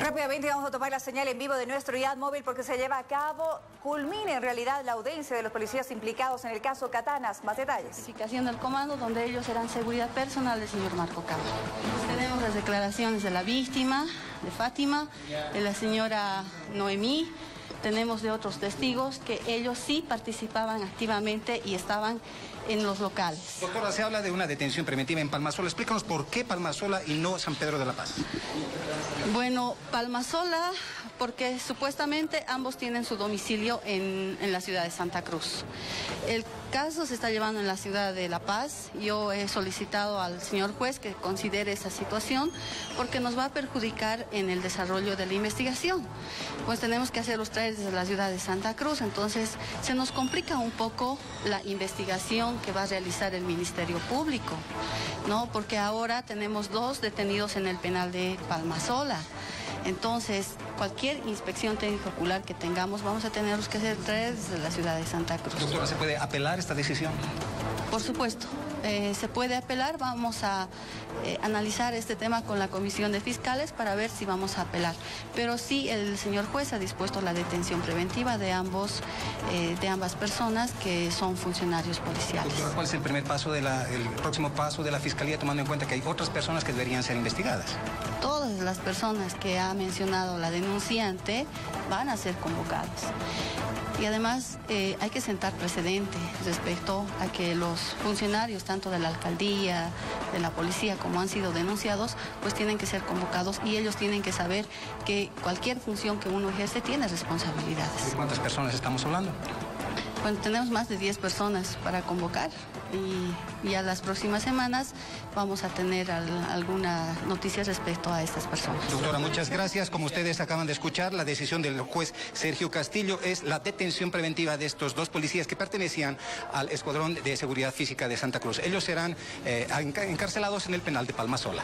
Rápidamente vamos a tomar la señal en vivo de nuestro IAD móvil porque se lleva a cabo, culmina en realidad la audiencia de los policías implicados en el caso Catanas. Más detalles. Identificación del comando donde ellos serán seguridad personal del señor Marco Cabo. Tenemos las declaraciones de la víctima, de Fátima, de la señora Noemí, tenemos de otros testigos que ellos sí participaban activamente y estaban en los locales. Doctora, se habla de una detención preventiva en Palmasola. Explícanos por qué Palmasola y no San Pedro de la Paz. Bueno, Palmasola, porque supuestamente ambos tienen su domicilio en, en, la ciudad de Santa Cruz. El caso se está llevando en la ciudad de La Paz. Yo he solicitado al señor juez que considere esa situación porque nos va a perjudicar en el desarrollo de la investigación. Pues tenemos que hacer los trajes desde la ciudad de Santa Cruz, entonces se nos complica un poco la investigación que va a realizar el Ministerio Público, ¿no? Porque ahora tenemos dos detenidos en el penal de Palmasola. Entonces, cualquier inspección técnico ocular que tengamos, vamos a tener que hacer tres de la ciudad de Santa Cruz. Doctora, ¿se puede apelar esta decisión? Por supuesto. Eh, se puede apelar, vamos a eh, analizar este tema con la Comisión de Fiscales para ver si vamos a apelar. Pero sí, el señor juez ha dispuesto la detención preventiva de ambos, eh, de ambas personas que son funcionarios policiales. Doctora, ¿cuál es el primer paso, de la, el próximo paso de la Fiscalía, tomando en cuenta que hay otras personas que deberían ser investigadas? Todas las personas que ha mencionado la denunciante van a ser convocadas. Y además eh, hay que sentar precedente respecto a que los funcionarios, tanto de la alcaldía, de la policía, como han sido denunciados, pues tienen que ser convocados y ellos tienen que saber que cualquier función que uno ejerce tiene responsabilidades. ¿De cuántas personas estamos hablando? Bueno, tenemos más de 10 personas para convocar y, y a las próximas semanas vamos a tener al, alguna noticia respecto a estas personas. Doctora, muchas gracias. Como ustedes acaban de escuchar, la decisión del juez Sergio Castillo es la detención preventiva de estos dos policías que pertenecían al Escuadrón de Seguridad Física de Santa Cruz. Ellos serán eh, encarcelados en el penal de Palmasola.